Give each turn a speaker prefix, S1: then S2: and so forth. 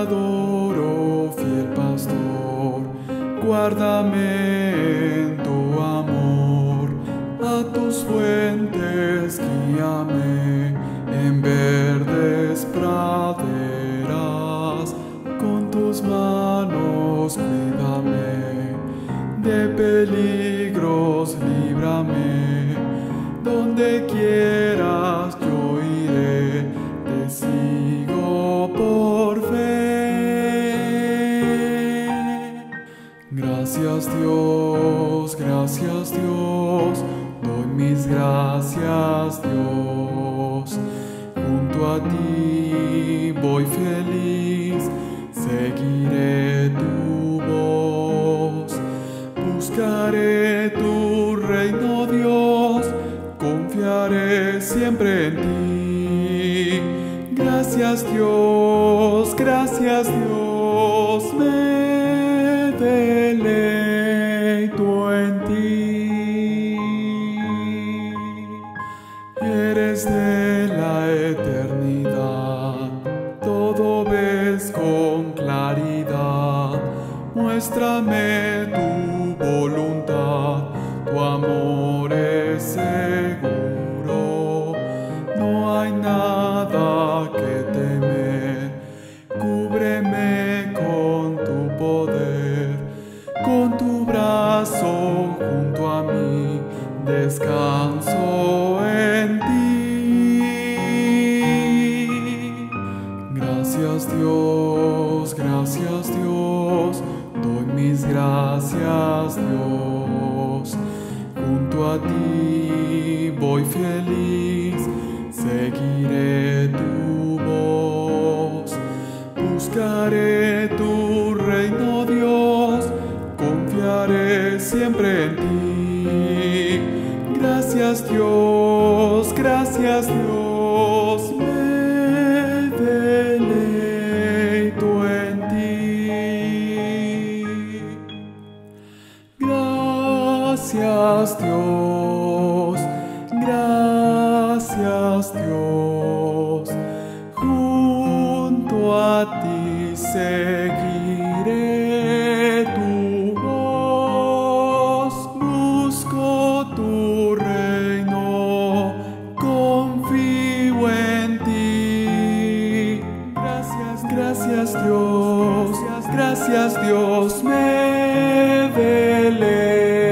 S1: Adoro, fiel pastor, guárdame en tu amor, a tus fuentes guíame en verdes praderas, con tus manos cuídame, de peligros líbrame, donde quieras Gracias Dios, gracias Dios, doy mis gracias Dios. Junto a ti voy feliz, seguiré tu voz. Buscaré tu reino Dios, confiaré siempre en ti. Gracias Dios, gracias Dios, me deleito en ti. Eres de la eternidad, todo ves con claridad. Muéstrame tu voluntad, tu amor es seguro. No hay nada que temer, cúbreme descanso en ti. Gracias Dios, gracias Dios, doy mis gracias Dios. Junto a ti voy feliz, seguiré tu voz. Buscaré tu reino Dios, confiaré siempre en ti. Gracias Dios, gracias Dios, me deleito en ti. Gracias Dios, gracias Dios, junto a ti Dios, gracias Dios, me deleite.